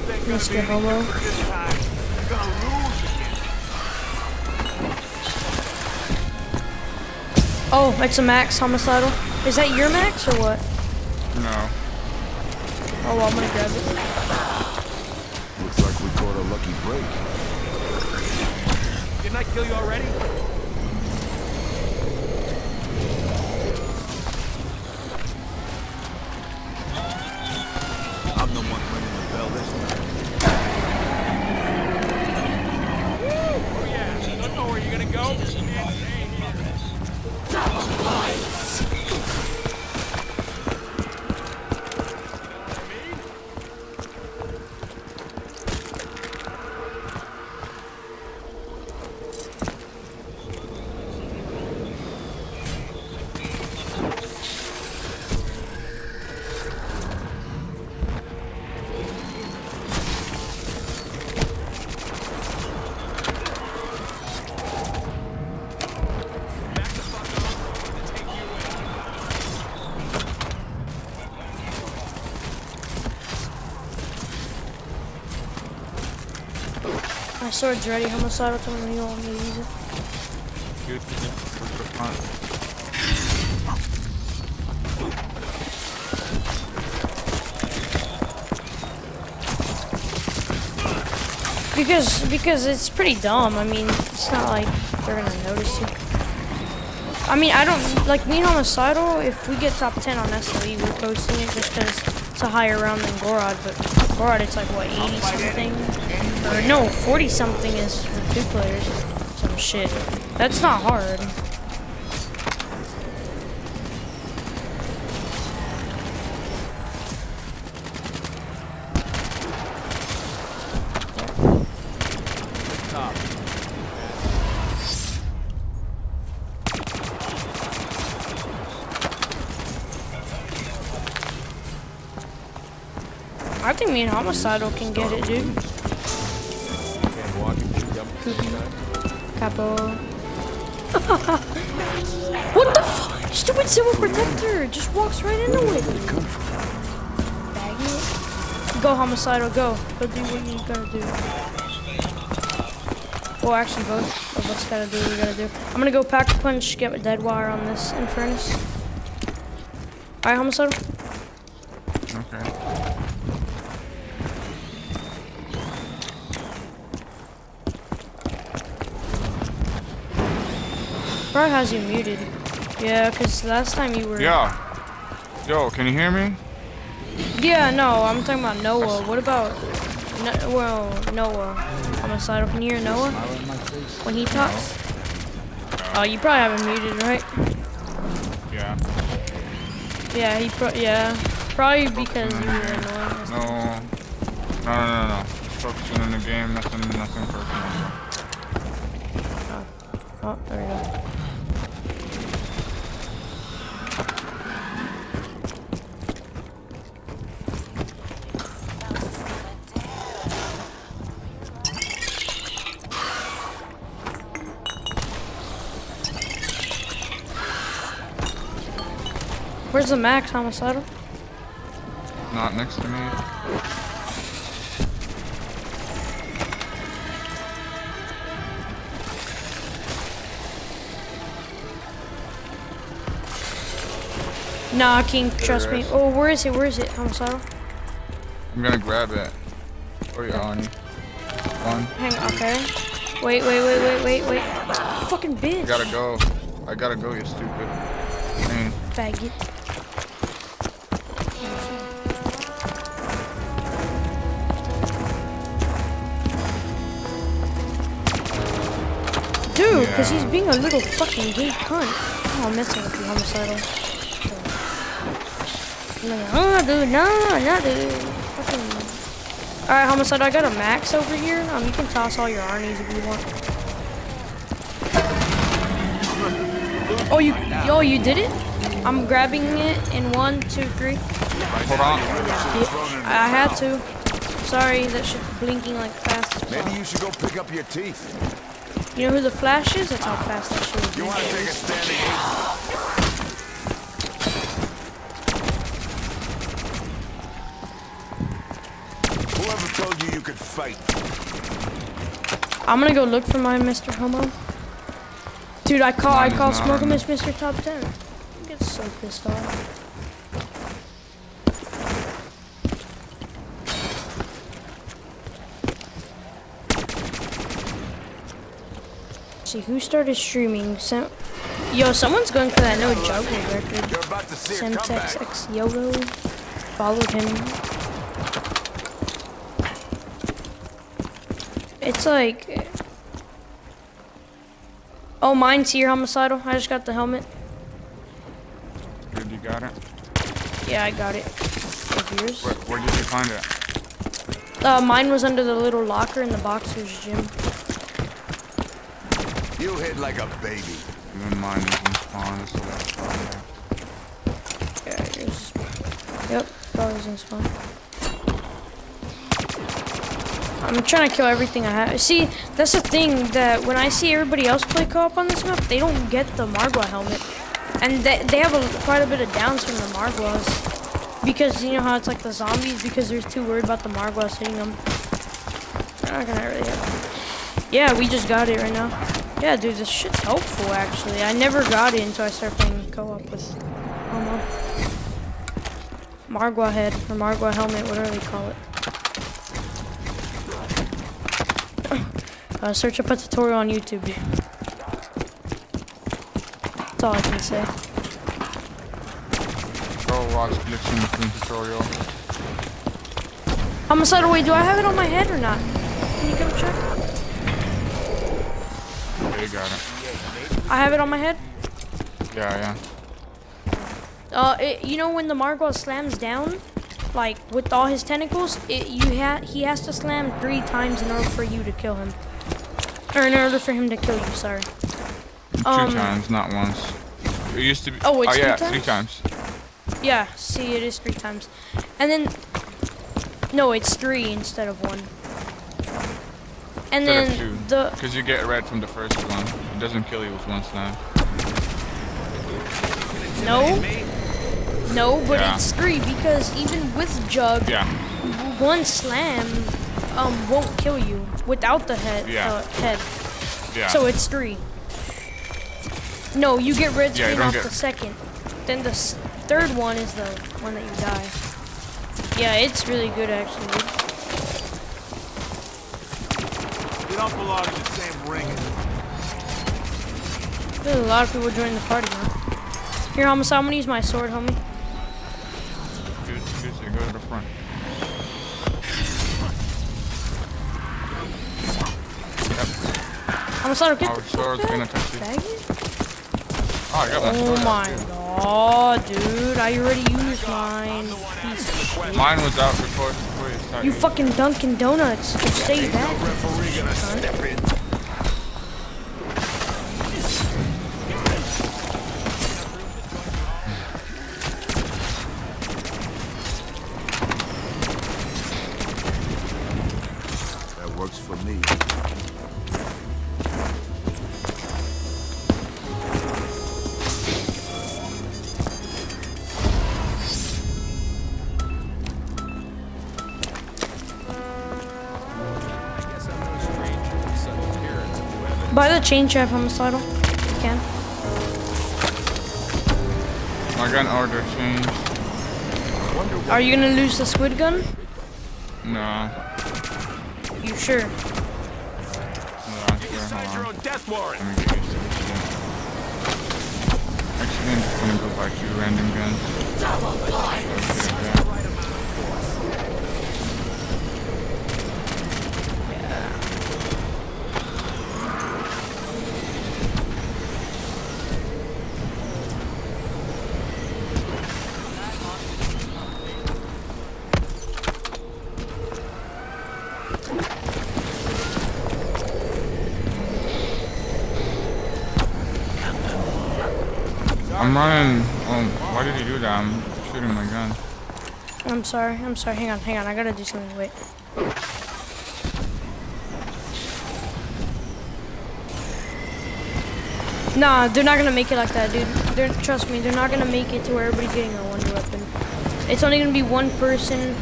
Mr. Homo. Oh, it's a max homicidal. Is that your max or what? No. Oh, well, I'm gonna grab it. Looks like we caught a lucky break. Didn't I kill you already? Sword's ready. Homicidal. Tell me you want me to use it. Good to get to the front. Because because it's pretty dumb. I mean, it's not like they're gonna notice you. I mean, I don't like me and homicidal. If we get top ten on SOE, we're posting it just because it's a higher round than Gorod. But Gorod, it's like what 80 something, or no, 40 something is for two players. Some shit. That's not hard. I think me and homicidal can get it, dude. Capo. what the fuck? Stupid civil protector just walks right into it. Go homicidal, go. Go do what you gotta do. Well, actually, both of us gotta do what we gotta do. I'm gonna go pack a punch, get a dead wire on this Infernus. Alright, homicidal. Probably has you muted. Yeah, because last time you were. Yeah. Yo, can you hear me? Yeah, no, I'm talking about Noah. What about, no, well, Noah? Homicidal. Can you hear Noah when he talks? Oh, you probably have him muted, right? Yeah. Yeah, he pro. Yeah, probably because you were annoying. No. No, no, no, no. Just focusing on the game. Nothing, nothing personal. Oh, oh there we go. Where's the max homicidal? Not next to me. Nah, King, trust me. Oh, where is it? Where is it? Homicidal? I'm gonna grab it. Where you on? One. Hang on, okay. Wait, wait, wait, wait, wait, wait. Fucking bitch. I gotta go. I gotta go, you stupid. Faggot. Because he's being a little fucking gay cunt. Oh, I'm messing with you, homicidal. I'm like, oh, dude, no, no, dude. Fucking. Alright, homicidal, I got a max over here. Um, you can toss all your Arnies if you want. Oh, you, oh, you did it? I'm grabbing it in one, two, three. Hold on. Yeah, I had to. Sorry, that shit's blinking like fast Maybe you should go pick up your teeth. You know who the Flash is? That's how fast that shit is You want to take a standing? Whoever told you you could fight. I'm gonna go look for my Mr. Homo. Dude, I call I call not Smoke Mr. Top 10. I get so pissed off. See who started streaming. Sem Yo, someone's going for that no juggle record. You're about to see a Semtex. X Yogo followed him. It's like. Oh, mine's here, homicidal. I just got the helmet. Dude, you got it? Yeah, I got it. Where, where did you find it? Uh, mine was under the little locker in the boxer's gym. You hit like a baby. Even mine isn't spawn, so that's probably. Yeah, yours. Yep, probably in spawn. I'm trying to kill everything I have. See, that's the thing that when I see everybody else play co-op on this map, they don't get the Margwa helmet, and they, they have a, quite a bit of downs from the Margwas because you know how it's like the zombies because they're too worried about the Margwas hitting them. They're not gonna really hit. Yeah, we just got it right now. Yeah, dude, this shit's helpful actually. I never got it until I started playing co-op with Homo. Margwa head or Margwa helmet, whatever they call it. Uh, search up a tutorial on YouTube. That's all I can say. Go watch Glitching tutorial. Homicidal, wait, do I have it on my head or not? Yeah, you got it. I have it on my head. Yeah, yeah. Uh, it, you know when the Margwa slams down, like with all his tentacles, it, you ha he has to slam three times in order for you to kill him, or in order for him to kill you. Sorry. Two Um, times, not once. It used to be. Oh, it's oh yeah, three three times. Yeah, see, it is three times, and then no, it's three instead of one. And Instead then of two. the Because you get red from the first one. It doesn't kill you with one slam. no, no, but Yeah. it's three because even with Jug, Yeah. one slam um won't kill you without the head. Yeah. Uh, head. Yeah. So it's three. No, you get red Yeah, screen don't off get- the second. Then the s- third one is the one that you die. Yeah, it's really good actually. Dude. Don't belong in the same ring. There's a lot of people joining the party now. Here, homicide, I'm gonna use my sword, homie. Good, good, so go to the front. Homicide, get Our the fuck sword's back, gonna touch you. Oh, I got my Oh sword out, my god, dude, I already used mine. Piece of shit. Mine was out before, before you started. You fucking Dunkin' Donuts. Just stay No back. Gonna step in. Buy the chain trap, homicidal. You can. My gun order changed. Are you gonna lose the squid gun? No. You sure? No, I'm sure. Hold on. own death warrant. Let me get used to this shit. Actually, I'm just gonna go buy two random guns. Okay, yeah. I'm running. Um, why did he do that? I'm shooting my gun. I'm sorry. I'm sorry. Hang on. Hang on. I gotta do something. Wait. Nah, they're not gonna make it like that, dude. They're trust me. They're not gonna make it to where everybody's getting a wonder weapon. It's only gonna be one person.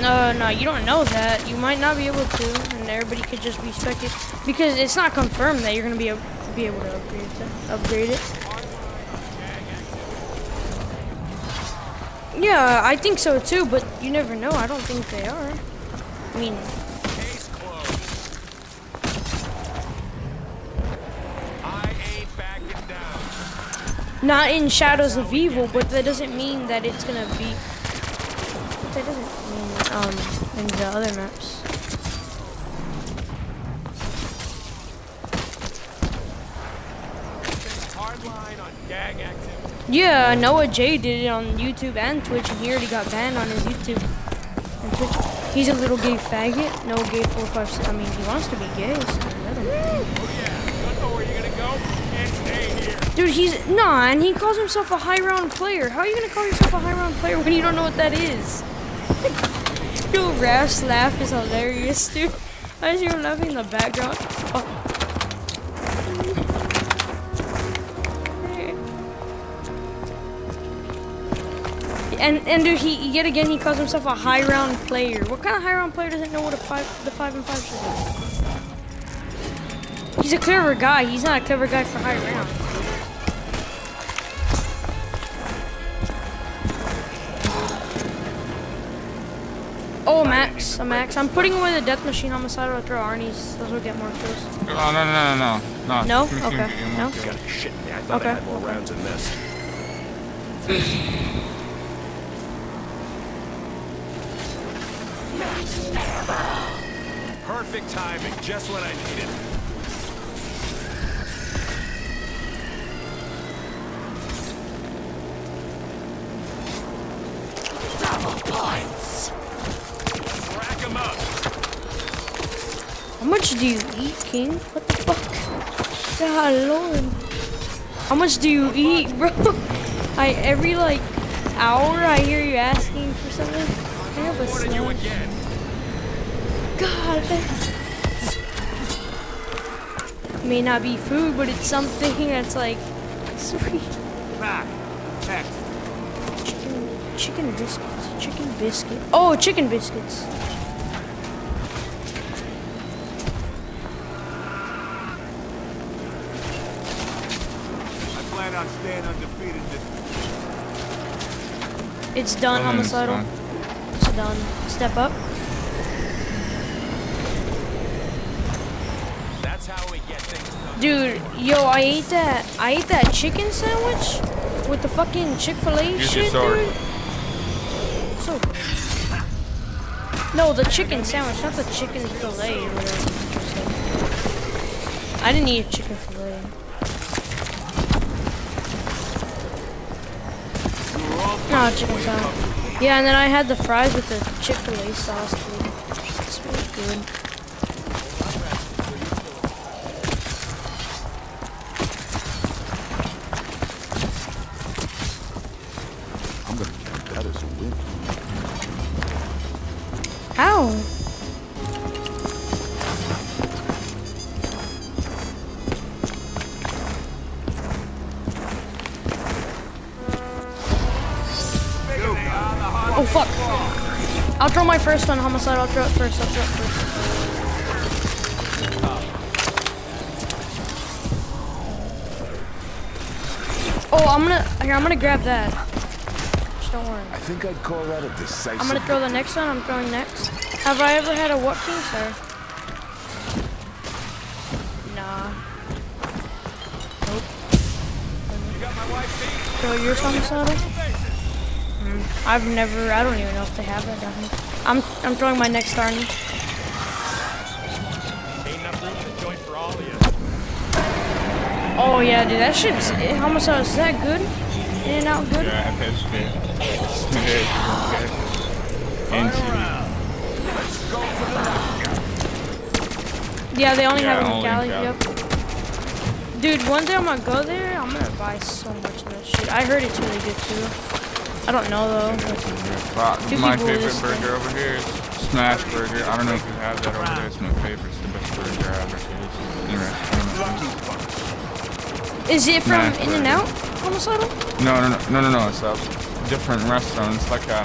No, no, you don't know that. You might not be able to, and everybody could just be spectating because it's not confirmed that you're gonna be able, be able to upgrade it. Upgrade it. Yeah, I think so too, but you never know. I don't think they are. I mean, not in Shadows of Evil, but that doesn't mean that it's gonna be. That doesn't mean um in the other maps. Yeah, Noah J did it on YouTube and Twitch, and he already got banned on his YouTube and Twitch. He's a little gay faggot. No gay four five. six- I mean, he wants to be gay. So let him. Oh yeah, don't know where you're gonna go. Can't stay here. Dude, he's nah, and he calls himself a high round player. How are you gonna call yourself a high round player when you don't know what that is? Dude, Raph's laugh is hilarious, dude. I see him laughing in the background. Oh. And and dude, he yet again he calls himself a high round player. What kind of high round player doesn't know what a five the five and five should be? He's a clever guy. He's not a clever guy for high round. Oh, Max, a Max. I'm putting away the death machine homicide. I'll throw Arnie's. Those will get more kills. Oh, no, no, no, no, no. No? Okay. No? Gotta be shitting me. I thought Okay, I had more okay. rounds than this. Perfect timing, just what I needed. Rack 'em up. How much do you eat, King? What the fuck? God lord. How much do you eat, bro? I every like hour I hear you asking for something. I have a Warning snack. Again. God. May not be food, but it's something that's like sweet. Back. Next. Chicken, chicken biscuits. Chicken biscuit. Oh, chicken biscuits. I plan on staying undefeated this It's done, homicidal. It's done. Step up. That's how we get things done. Dude, yo, I ate that. I ate that chicken sandwich with the fucking Chick Fil A Use shit, dude. So. No, the chicken sandwich, not the chicken fillet whatever. I didn't eat chicken fillet. No, ah, chicken sandwich. Yeah, and then I had the fries with the Chick Fil A sauce, dude. It's really good. Fuck. I'll throw my first on homicide. I'll throw it first. I'll throw it first. Oh, I'm gonna here. I'm gonna grab that. Just don't worry. I think I'd call that a decisive. I'm gonna throw the next one. I'm throwing next. Have I ever had a what king, sir? Nah. Nope. Throw yours on the saddle. Hmm. I've never. I don't even know if they have that down here. I'm. I'm throwing my next Arnie. Ain't enough room in the joint for all of you. Oh yeah, dude. That shit's. How much is that good? In and out good. Yeah, that's good. It is good. Into Yeah, they only Yeah, have it in only in Cali. Cali. Yep. Dude, one day I'm gonna go there. I'm gonna buy so much of that shit. I heard it's really good too. I don't know though. Two my favorite burger over here is Smash Burger. I don't know if you have that over there. It's my favorite. It's the best burger I've ever tasted. Is it from In and Burger. Out? Homicidal? No, no, no, no, no, no. It's a different restaurant. It's like a